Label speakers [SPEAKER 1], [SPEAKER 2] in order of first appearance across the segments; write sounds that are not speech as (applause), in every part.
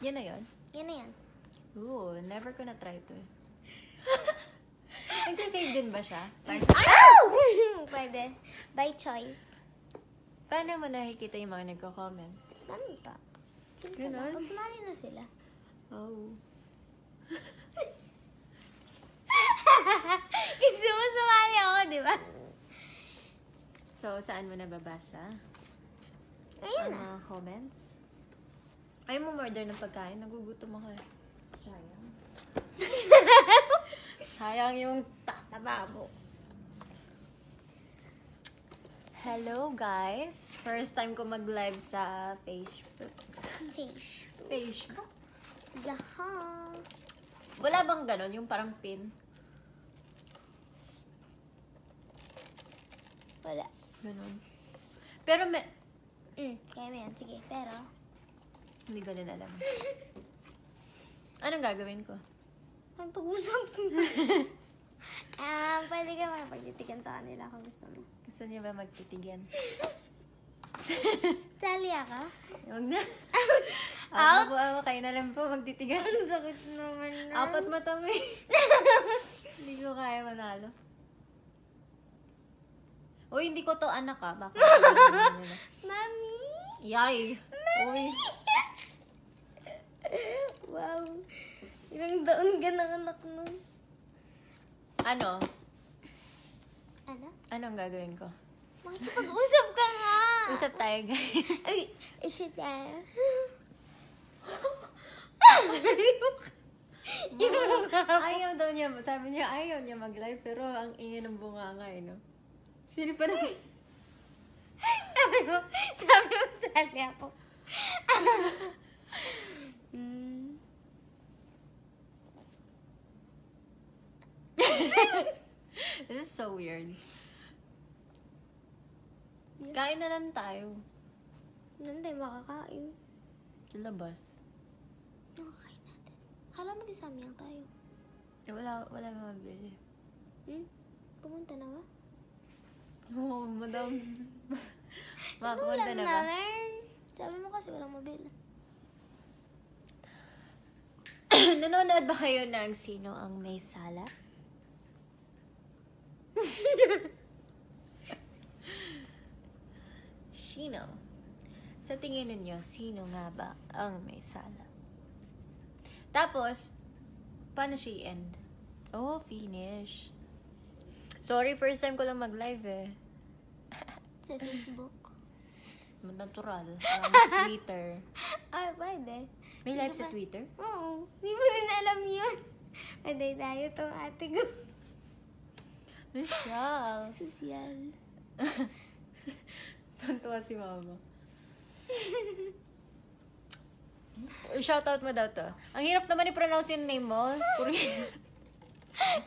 [SPEAKER 1] Yan na yun?
[SPEAKER 2] Yan na yan.
[SPEAKER 1] Ooh, never ko na try to (laughs) eh. Nag-save din ba siya? Parang, (laughs)
[SPEAKER 2] Pwede. By choice.
[SPEAKER 1] paano mo nakikita yung mga nagko-comment?
[SPEAKER 2] Ano pa? Ka
[SPEAKER 1] Ganon?
[SPEAKER 2] lang. Kung sumali na sila.
[SPEAKER 1] Oh. (laughs)
[SPEAKER 2] Gusto mo sumali ako, di ba?
[SPEAKER 1] So, saan mo nababasa?
[SPEAKER 2] Ayan
[SPEAKER 1] Ang
[SPEAKER 2] na.
[SPEAKER 1] mga comments? Ayaw mo murder ng pagkain? Nagugutom ako eh. Sayang. (laughs) Sayang yung tataba mo. Hello guys! First time ko mag-live sa Facebook.
[SPEAKER 2] Fish.
[SPEAKER 1] Facebook?
[SPEAKER 2] Yaha.
[SPEAKER 1] Wala bang ganon? Yung parang pin?
[SPEAKER 2] Wala.
[SPEAKER 1] Ganon. Pero may...
[SPEAKER 2] Mm, kaya mo yan. Sige, pero...
[SPEAKER 1] Hindi ko din alam. Anong gagawin ko?
[SPEAKER 2] Ang pag-usap (laughs) Ah, pwede ka makapagtitigan sa kanila kung gusto mo.
[SPEAKER 1] Gusto niyo ba magtitigan? (laughs)
[SPEAKER 2] Sali ako?
[SPEAKER 1] Huwag na. (laughs)
[SPEAKER 2] Ouch!
[SPEAKER 1] Ako ako kayo na lang po magtitigan.
[SPEAKER 2] Ang sakit naman na.
[SPEAKER 1] Apat mata mo eh. Hindi ko kaya manalo. Uy, hindi ko to anak ah. Baka sabihin nila.
[SPEAKER 2] Mami!
[SPEAKER 1] Yay! Uy.
[SPEAKER 2] Wow. Ilang taon ka ng anak nun?
[SPEAKER 1] Ano?
[SPEAKER 2] Ano?
[SPEAKER 1] Anong gagawin ko?
[SPEAKER 2] Makikipag-usap ka nga!
[SPEAKER 1] Usap tayo, guys.
[SPEAKER 2] Ay, issue tayo.
[SPEAKER 1] ayaw daw niya. Sabi niya, ayaw niya mag-live. Pero ang ingay ng bunganga eh, no? Sino pa na?
[SPEAKER 2] sabi mo, sabi mo, sali ako. (laughs) Hmm. (laughs)
[SPEAKER 1] This is so weird. Kain na lang tayo.
[SPEAKER 2] Ano tayo makakain?
[SPEAKER 1] Sa labas.
[SPEAKER 2] Nakakain natin. Kala mo lang tayo.
[SPEAKER 1] Eh, wala, wala mabili.
[SPEAKER 2] Hmm? Pumunta na ba?
[SPEAKER 1] Oo, oh, madam. (laughs)
[SPEAKER 2] Ano
[SPEAKER 1] Makapunta
[SPEAKER 2] lang
[SPEAKER 1] na ba?
[SPEAKER 2] naman? Sabi mo kasi walang mabili. (clears throat)
[SPEAKER 1] Nanonood ba kayo ng Sino ang May Sala? (laughs) Sino? Sa tingin ninyo, sino nga ba ang may sala? Tapos, paano siya end? Oh, finish. Sorry, first time ko lang mag-live eh. (laughs)
[SPEAKER 2] Sa Facebook.
[SPEAKER 1] Natural. Sa Twitter.
[SPEAKER 2] Ay, (laughs) pwede.
[SPEAKER 1] May live sa Twitter?
[SPEAKER 2] Oo. Hindi mo din alam yun. Pwede tayo tong ate ko.
[SPEAKER 1] Nasyal.
[SPEAKER 2] Sosyal. (laughs)
[SPEAKER 1] Tuntua si mama. (laughs) Shoutout mo daw to. Ang hirap naman i-pronounce yung name mo.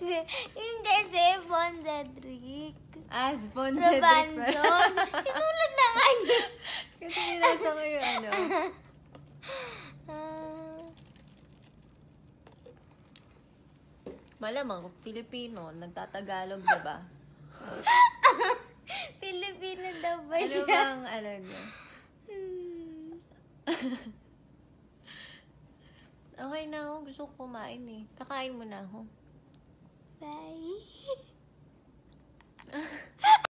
[SPEAKER 2] Yun kasi, Bon Cedric.
[SPEAKER 1] ah, Spon Cedric.
[SPEAKER 2] Robanson. Sinulat na nga niya. (laughs)
[SPEAKER 1] Kasi binasa ko yung ano.
[SPEAKER 2] Ah,
[SPEAKER 1] Malamang, Pilipino, nagtatagalog, diba?
[SPEAKER 2] Filipino (laughs) daw ba
[SPEAKER 1] Ano
[SPEAKER 2] siya?
[SPEAKER 1] bang, ano niya?
[SPEAKER 2] Hmm.
[SPEAKER 1] Okay na ako. Gusto ko kumain eh. Kakain mo na ako.
[SPEAKER 2] Bye. (laughs)